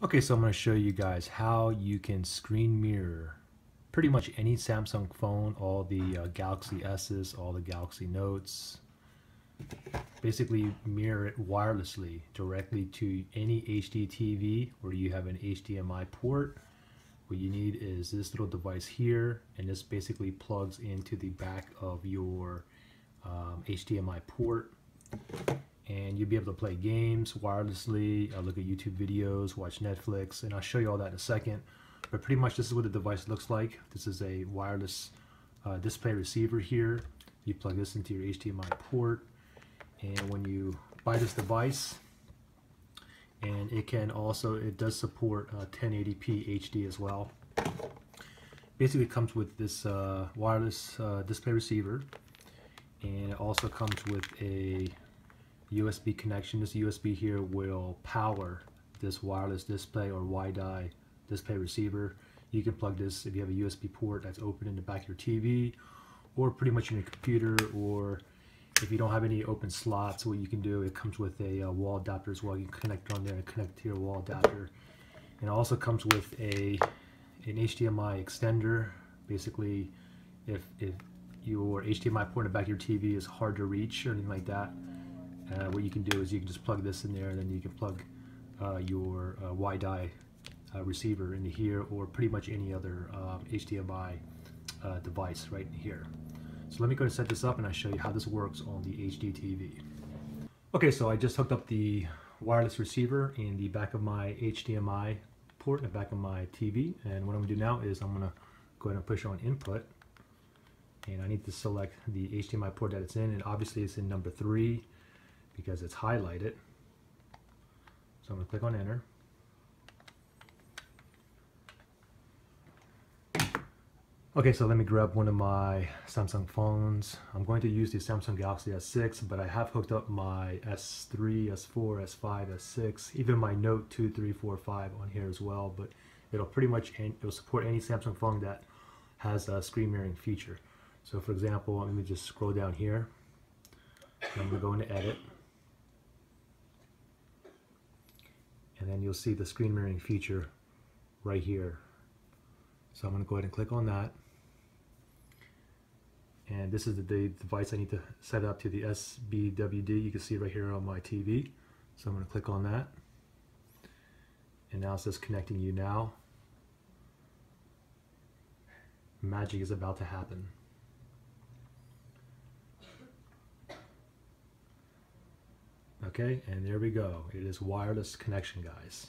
Okay, so I'm going to show you guys how you can screen mirror pretty much any Samsung phone, all the uh, Galaxy S's, all the Galaxy Notes. Basically mirror it wirelessly directly to any HD TV where you have an HDMI port. What you need is this little device here and this basically plugs into the back of your um, HDMI port and you'll be able to play games wirelessly, uh, look at YouTube videos, watch Netflix, and I'll show you all that in a second. But pretty much this is what the device looks like. This is a wireless uh, display receiver here. You plug this into your HDMI port, and when you buy this device, and it can also, it does support uh, 1080p HD as well. Basically comes with this uh, wireless uh, display receiver, and it also comes with a USB connection. This USB here will power this wireless display or WiDi display receiver. You can plug this if you have a USB port that's open in the back of your TV or pretty much in your computer or if you don't have any open slots what you can do it comes with a, uh, wall adapter as well you can connect on there and connect to your wall adapter and it also comes with a an HDMI extender basically if, if your HDMI port in the back of your TV is hard to reach or anything like that uh, what you can do is you can just plug this in there and then you can plug uh, your uh, uh, receiver into here or pretty much any other um, HDMI uh, device right here. So let me go and set this up and I'll show you how this works on the HD TV. Okay, so I just hooked up the wireless receiver in the back of my HDMI port in the back of my TV and what I'm going to do now is I'm going to go ahead and push on input and I need to select the HDMI port that it's in and obviously it's in number 3 because it's highlighted. So I'm going to click on enter. Okay, so let me grab one of my Samsung phones. I'm going to use the Samsung Galaxy S6, but I have hooked up my S3, S4, S5, S6, even my Note 2, 3, 4, 5 on here as well, but it'll pretty much, it'll support any Samsung phone that has a screen mirroring feature. So for example, let me just scroll down here. I'm going to go into edit. And then you'll see the screen mirroring feature right here. So I'm going to go ahead and click on that. And this is the device I need to set up to the SBWD. You can see right here on my TV. So I'm going to click on that. And now it says connecting you now. Magic is about to happen. Okay, and there we go. It is wireless connection, guys.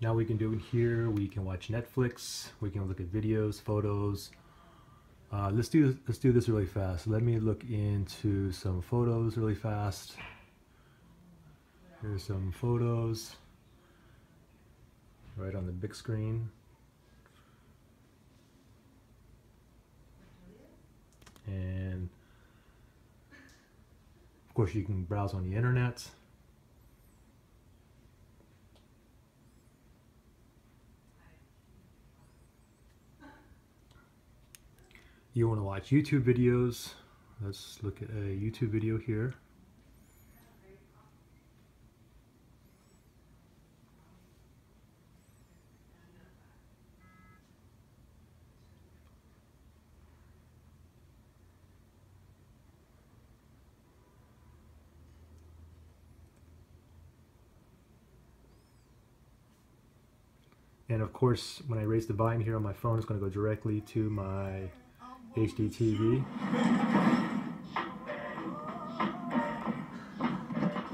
Now we can do it here. We can watch Netflix. We can look at videos, photos. Uh, let's do let's do this really fast. Let me look into some photos really fast. Here's some photos right on the big screen. Course, you can browse on the internet. You want to watch YouTube videos. Let's look at a YouTube video here. And of course, when I raise the volume here on my phone, it's going to go directly to my HD TV.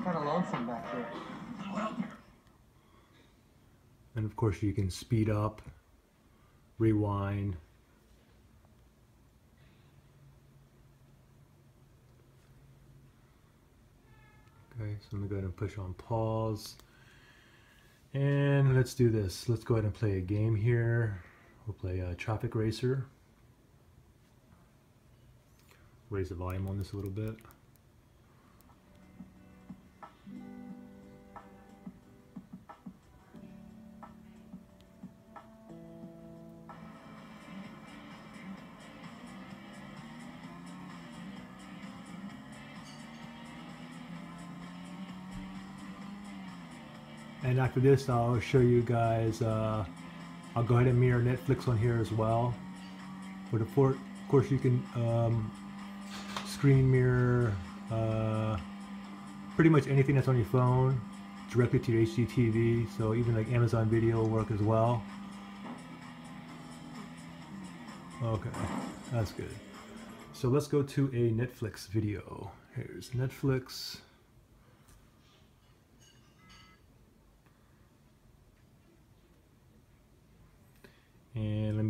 Kind of lonesome back there. And of course, you can speed up, rewind. Okay, so I'm going to go ahead and push on pause. And let's do this. Let's go ahead and play a game here. We'll play a Traffic Racer. Raise the volume on this a little bit. And after this, I'll show you guys. Uh, I'll go ahead and mirror Netflix on here as well. But of course, of course you can um, screen mirror uh, pretty much anything that's on your phone directly to your HDTV. So even like Amazon Video will work as well. Okay, that's good. So let's go to a Netflix video. Here's Netflix.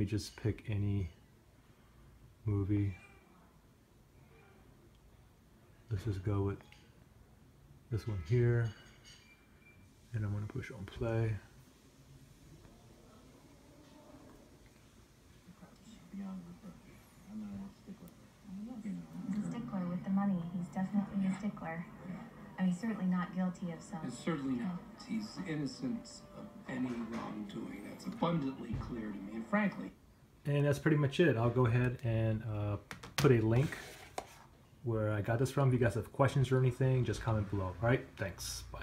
Me just pick any movie. Let's just go with this one here. And I'm going to push on play. Beyond reproach. I'm not a stickler. He's a stickler with the money. He's definitely a stickler. I mean, he's certainly not guilty of some. It's certainly not. He's innocent of any wrongdoing. That's abundantly clear to me. Frankly, And that's pretty much it. I'll go ahead and uh, put a link where I got this from. If you guys have questions or anything, just comment below. All right, thanks. Bye.